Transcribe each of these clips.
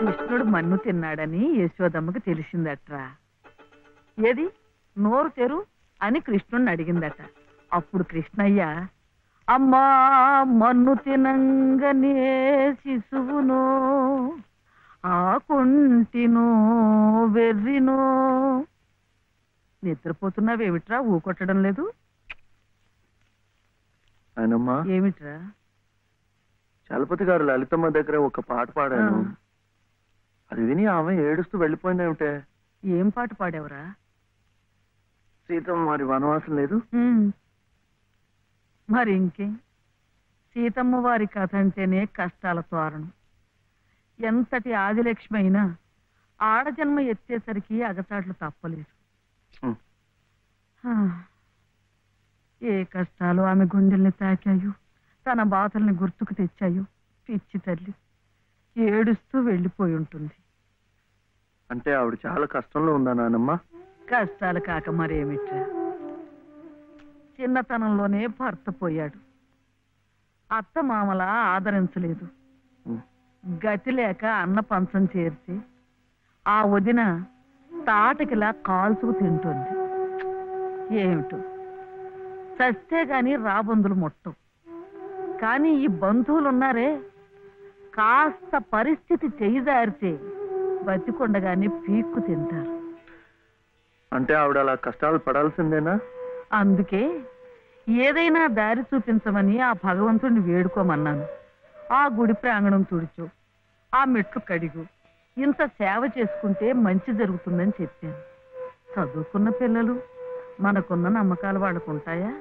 కృష్ణుడు మన్ను తిన్నాడని యశోదమ్మకి తెలిసిందట్రా. ఏది? నోరు తెరు అని కృష్ణుడిని అడిగిందట. అప్పుడు కృష్ణయ్య అమ్మా మన్ను తినంగనే శిశువునో ఆ కుంటినో వెర్రినో. నిద్రపోతున్నావేమిట్రా? ఊకొట్టడం లేదు. ఏమిట్రా? చలపతి గారు లలితమ్మ దగ్గర ఒక పాట పాడాను. అది విని ఆమె ఏడుస్తూ వెళ్ళిపోయిందేమిటే ఏం పాట పాడావురా? సీతమ్మ మరి వనవాసం లేదు. మరి ఇంకేం? సీతమ్మ వారి కథ అంటేనే కష్టాల తోరణం ఎంతటి ఆదిలక్ష్మి అయినా ఆడజన్మ ఎత్తేసరికి అగచాట్లు తప్పలేదు. ఏ కష్టాలు ఆమె గుండెల్ని తాకాయో తన బాధల్ని గుర్తుకు తెచ్చాయో పిచ్చి తల్లి. ఏడుస్తూ వెళ్ళిపోయి ఉంటుంది. అంటే ఆవిడ చాలా కష్టంలో ఉందా నానమ్మ? కష్టాలు కాక మరేమిట్రా? చిన్నతనంలోనే భర్త పోయాడు. అత్త మామల ఆదరించలేదు. గతి లేక అన్న పంచం చేర్చి ఆ వదిన తాటకిలా కాల్చుకు తింటుంది. ఏమిటో? చస్తే గాని రాబందులు ముట్టం. కానీ ఈ బంధువులు ఉన్నారే కాస్త పరిస్థితి చేయి జారితే బతికొండగానే పీక్కు తింటారు. అంటే ఆవిడ అలా కష్టాలు పడాల్సిందేనా? అందుకే ఏదైనా దారి చూపించమని ఆ భగవంతుడిని వేడుకోమన్నాను. ఆ గుడి ప్రాంగణం తుడుచు ఆ మెట్లు కడిగు ఇంత సేవ చేసుకుంటే మంచి జరుగుతుందని చెప్పాను. చదువుకున్న పిల్లలు మనకున్న నమ్మకాలు వాళ్ళకు ఉంటాయా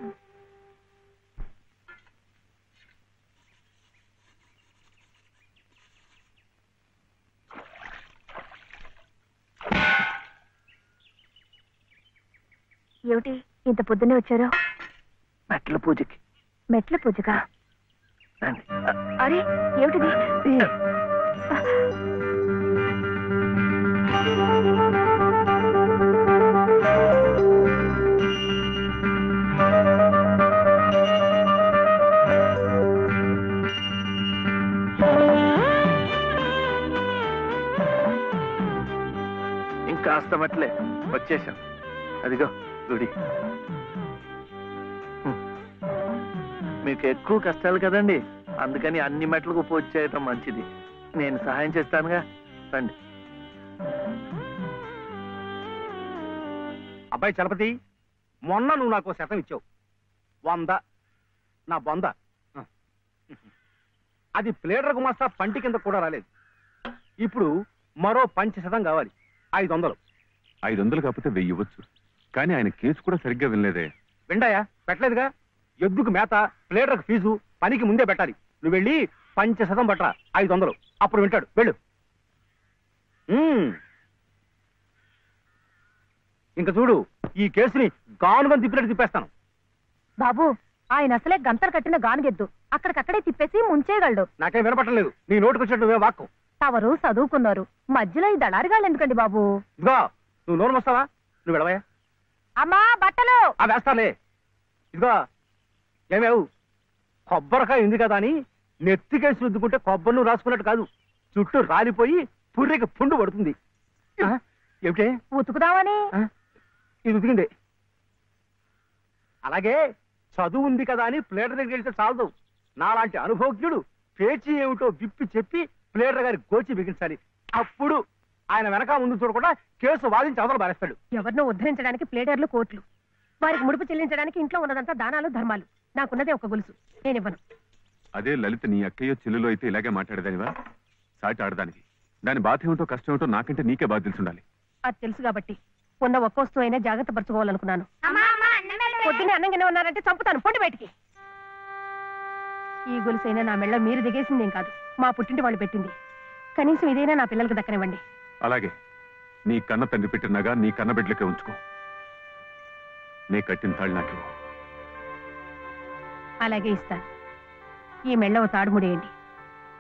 ఏమిటి ఇంత పొద్దున్నే వచ్చారు? మెట్ల పూజకి. మెట్ల పూజగా. అరే ఏమిటిది? ఇంకాస్త మెట్లే. వచ్చేసాం అదిగో. హ్మ్. మీకు ఎక్కువ కష్టాలు కదండి. అందుకని అన్ని మెట్లకు పూజ చేయటం మంచిది. నేను సహాయం చేస్తానుగా. రండి. అబ్బాయి చలపతి మొన్న నువ్వు నాకు శతం ఇచ్చావు. వంద. నా బొంద. అది ప్లేడర్ గుమాస్తా పంటి కింద కూడా రాలేదు. ఇప్పుడు మరో పంచ శతం కావాలి. ఐదు వందలు ఐదు వందలు కాకపోతే వెయ్యి ఇవ్వచ్చు. కానీ ఆయన కేసు కూడా సరిగ్గా వినలేదే. విండాయా? పెట్టలేదుగా? ఎద్దుకు మేత ప్లేడర్కు ఫీజు పనికి ముందే పెట్టాలి. నువ్వు వెళ్ళి పంచ శతం పట్టరా ఐదు వందలు. అప్పుడు వింటాడు. వెళ్ళు. ఉమ్. ఇంక చూడు ఈ కేసుని గానుగా తిప్పినట్టు తిప్పేస్తాను. బాబు ఆయన అసలే గంతలు కట్టిన గానుగెద్దు. అక్కడికక్కడే తిప్పేసి ముంచేయగలడు. నాకేం వినపట్టలేదు నీ నోటుకు వచ్చినట్టు నువ్వే వాక్కు. తవరు చదువుకున్నారు. మధ్యలో ఈ దళారిగాళ్ళు ఎందుకండి బాబు? ఇదిగో నువ్వు నోరు వస్తావా నువ్వు వెళ్ళవయ్యా. అమ్మా బట్టలు! ఆ వేస్తాలే ఇదిగో ఏమేవు? కొబ్బరికాయ ఉంది కదా అని నెత్తికేసి రుద్దుకుంటే కొబ్బరి నువ్వు రాసుకున్నట్టు కాదు. చుట్టూ రాలిపోయి పుర్రెకి పుండు పడుతుంది. ఆ? ఏమిటే? ఉతుకుదామని? ఆ? ఇది ఉతికింది. అలాగే చదువు ఉంది కదా అని ప్లేటర్ దగ్గరికి వెళ్తే చాలదు. నాలాంటి అనుభవజ్ఞుడు పేచీ ఏమిటో విప్పి చెప్పి ప్లేటర్ గారి గోచి బిగించాలి. అప్పుడు ఆయన వెనక ముందు చూడకుండా కేసు వాదించి అవతల బారేస్తాడు ఎవరినో ఉద్ధరించడానికి ప్లేడర్లు కోట్లు వారికి ముడుపు చెల్లించడానికి ఇంట్లో ఉన్నదంతా దానాలు ధర్మాలు. నాకున్నదే ఒక గొలుసు. నేనివ్వను. అదే లలిత నీ అక్కయ్యో చెల్లెలో అయితే ఇలాగే మాట్లాడేదానివా? సాటి ఆడదానికి. దాని బాధ ఏమిటో కష్టం ఏమిటో నాకంటే నీకే బాధ తెలుసుండాలి. అది తెలుసు కాబట్టి ఉన్న ఒక్క వస్తువు అయినా జాగ్రత్త పరచుకోవాలనుకున్నాను. పొద్దున్నే అన్నంగానే ఉన్నారంటే చంపుతాను. పొండి బయటికి. ఈ గొలుసైనా నా మెళ్ళ మీరు దిగేసిందేం కాదు. మా పుట్టింటి వాళ్ళు పెట్టింది. కనీసం ఇదైనా నా పిల్లలకు దక్కనివ్వండి. అలాగే. నీ కన్న తండ్రి పెట్టినగా నీ కన్న బిడ్డలకే ఉంచుకో. నీ కట్టిన తాళ్ళు నాకు. అలాగే ఇస్తాను. ఈ మెళ్ళ ఓ తాడు ముడేయండి.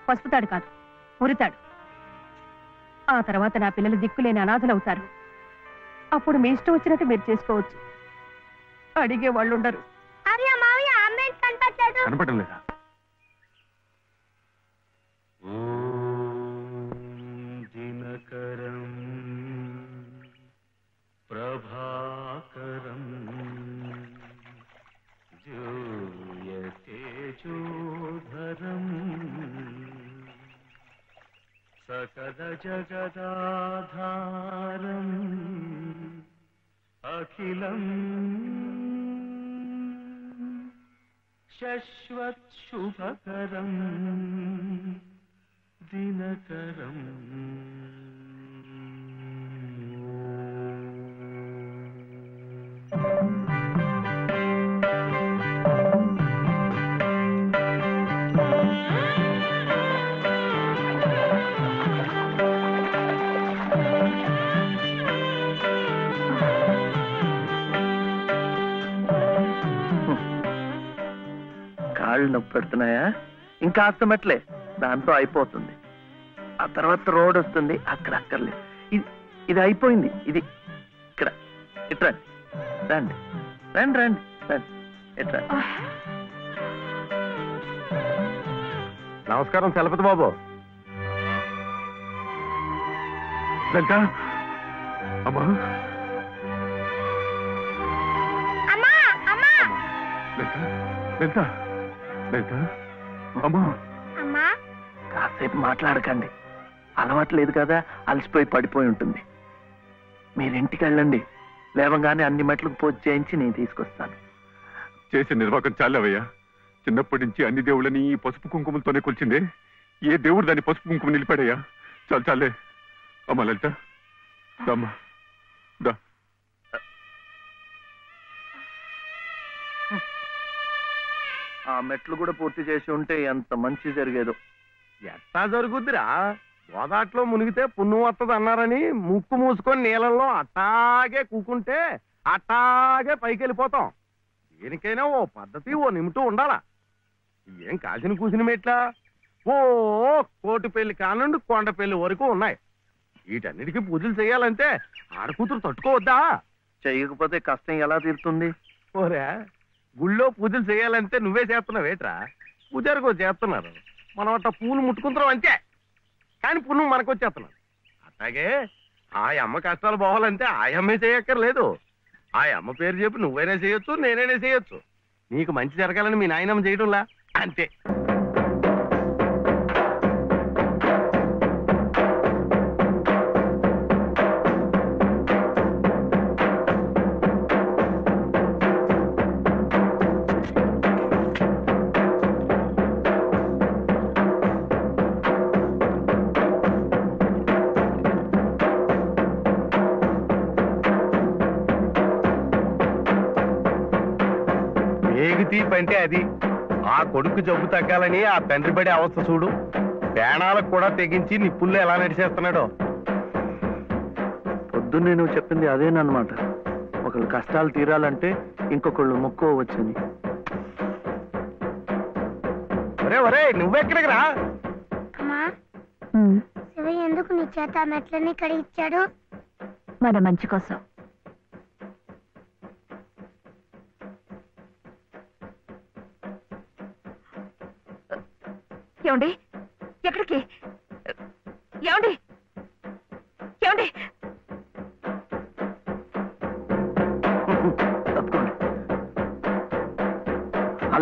పసుపు తాడు కాదు ఉరితాడు ఆ తర్వాత నా పిల్లలు దిక్కులేని అనాథలు అవుతారు. అప్పుడు మీ ఇష్టం వచ్చినట్టు మీరు చేసుకోవచ్చు. అడిగే వాళ్ళు ఉండరు. కనపడడం करम् प्रभाकरम् जूयते जोधरम् सकलजगदाधारम् अखिलम् शश्वत्शुभकरम् दिनकरम्। పెడుతున్నాయా? ఇంకా మెట్లే దాంతో అయిపోతుంది. ఆ తర్వాత రోడ్ వస్తుంది అక్కడ అక్కర్లేదు ఇది ఇది అయిపోయింది. ఇది ఇక్కడ. ఇట్రా రండి. రండి. రండి రండి. ఇట్రా నమస్కారం చలపతి బాబు. లలిత. అమ్మా. లలిత లలిత. లలిత అమ్మా. కాసేపు మాట్లాడకండి. అలవాట్లేదు కదా అలసిపోయి పడిపోయి ఉంటుంది. మీరు ఇంటికి వెళ్ళండి. లేవగానే అన్ని మెట్లకు పూజ చేయించి నేను తీసుకొస్తాను. చేసే నిర్వాహకం చాలేవయ్యా. చిన్నప్పటి నుంచి అన్ని దేవుళ్ళని ఈ పసుపు కుంకుమలతోనే కొలిచిందే. ఏ దేవుడు దాన్ని పసుపు కుంకుమ నిలిపాడయ్యా? చాలు చాలే. అమ్మా లలిత. అమ్మా. దా. ఆ మెట్లు కూడా పూర్తి చేసి ఉంటే ఎంత మంచి జరిగేదో. ఎట్టా జరుగుద్దిరా? గోదాట్లో మునిగితే పుణ్యం వస్తుంది అన్నారని ముక్కు మూసుకొని నీళ్ళల్లో అట్టాగే కూకుంటే అట్టాగే పైకి వెళ్ళిపోతాం దేనికైనా ఓ పద్ధతి ఓ నిమిటం ఉండాలా? ఏం కాసిన కూసిన మెట్లా? ఓ కోటి పెళ్ళి కానుండి కొండ పెళ్ళి వరకు ఉన్నాయి. వీటన్నిటికీ పూజలు చేయాలంటే ఆడకూతురు తట్టుకోవద్దా? చేయకపోతే కష్టం ఎలా తీరుతుంది? ఓరే గుళ్ళో పూజలు చేయాలంటే నువ్వే చేస్తున్నావేట్రా పూజారికి చేస్తున్నారు. మనం అట్ట పూలు ముట్టుకుంటున్నాం అంతే. కానీ పుణ్యం మనకు వచ్చేస్తున్నాడు అట్లాగే ఆ అమ్మ కష్టాలు పోవాలంటే ఆ అమ్మే చేయక్కర్లేదు. ఆ అమ్మ పేరు చెప్పి నువ్వైనా చేయొచ్చు నేనైనా చేయొచ్చు. నీకు మంచి జరగాలని మీ నాయనమ్మ చేయడంలా? అంతే. కొడుకు జబ్బు తగ్గాలని ఆ తండ్రి పడే అవస్థ చూడు. ప్రాణాలకు కూడా తెగించి నిప్పుల్లో ఎలా నడిచేస్తున్నాడో. పొద్దున్నే నువ్వు చెప్పింది అదేనమాట ఒకళ్ళు కష్టాలు తీరాలంటే ఇంకొకళ్ళు మొక్కోవచ్చని ఒరే ఒరే నువ్వెక్కడికి రా? అమ్మా శివయ్య ఎందుకు నీ చేత ఆ మెట్లని ఇక్కడ ఇచ్చాడు మన మంచి కోసం.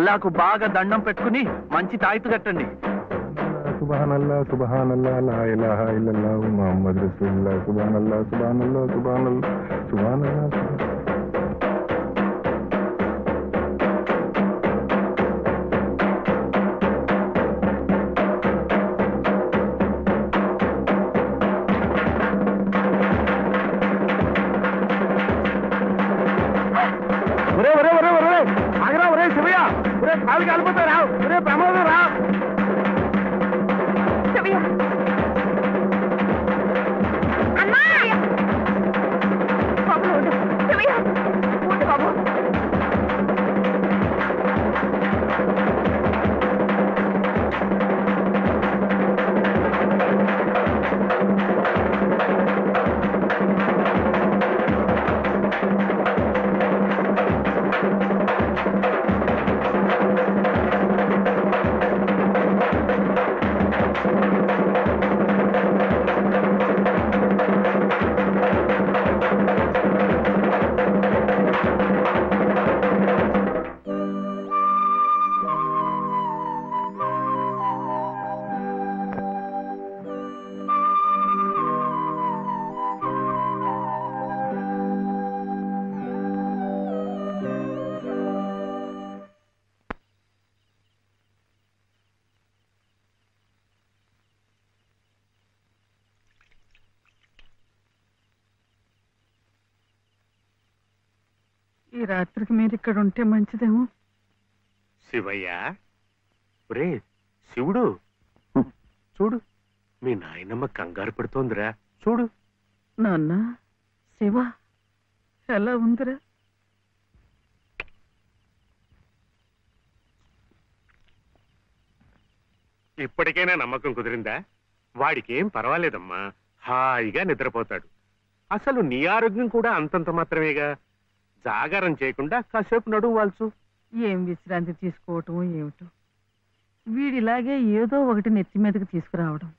అల్లాకు బాగా దండం పెట్టుకుని మంచి తాయితు కట్టండి. సుబానల్లా సుబానల్లా లా ఇలాహా ఇల్లల్లాహు ముహమ్మద్ రసూలుల్లాహ్. సుబానల్లా సుబానల్లా సుబానల్లా సుబానల్లా కాలు కాలిపోతా రా ఈ రాత్రికి మీరు ఇక్కడ ఉంటే మంచిదేమో. శివయ్య? ఒరే శివుడు. చూడు మీ నాయనమ్మ కంగారు పడుతోందిరా. చూడు. నాన్న శివ ఎలా ఉందిరా? ఇప్పటికైనా నమ్మకం కుదిరిందా? వాడికి ఏం పర్వాలేదమ్మా. హాయిగా నిద్రపోతాడు. అసలు నీ ఆరోగ్యం కూడా అంతంత మాత్రమేగా? జాగారం చేయకుండా కాసేపు నడువు వాల్చు. ఏం విశ్రాంతి తీసుకోవటం ఏమిటో. వీడిలాగే ఏదో ఒకటి నెత్తి మీదకి తీసుకురావడం.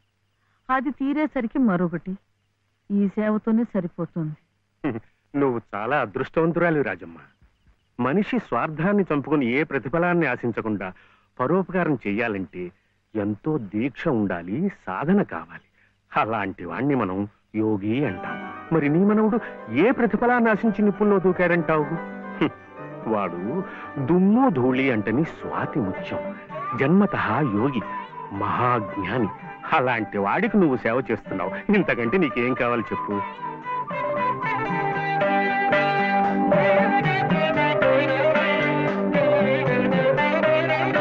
అది తీరేసరికి మరొకటి. ఈ సేవతోనే సరిపోతుంది. నువ్వు చాలా అదృష్టవంతురాలి రాజమ్మ. మనిషి స్వార్థాన్ని చంపుకుని ఏ ప్రతిఫలాన్ని ఆశించకుండా పరోపకారం చెయ్యాలంటే ఎంతో దీక్ష ఉండాలి సాధన కావాలి. అలాంటి వాణ్ణి మనం యోగి అంటాం. మరి నీ మనవుడు ఏ ప్రతిఫలాన్ని ఆశించి నిప్పుల్లో దూకాడంటావు? వాడు దుమ్ము ధూళి అంటని స్వాతి ముత్యం. జన్మత యోగి మహాజ్ఞాని. అలాంటి వాడికి నువ్వు సేవ చేస్తున్నావు. ఇంతకంటే నీకేం కావాలి చెప్పు?